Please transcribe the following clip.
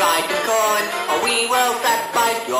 ripe corn, or oh, we will fat your.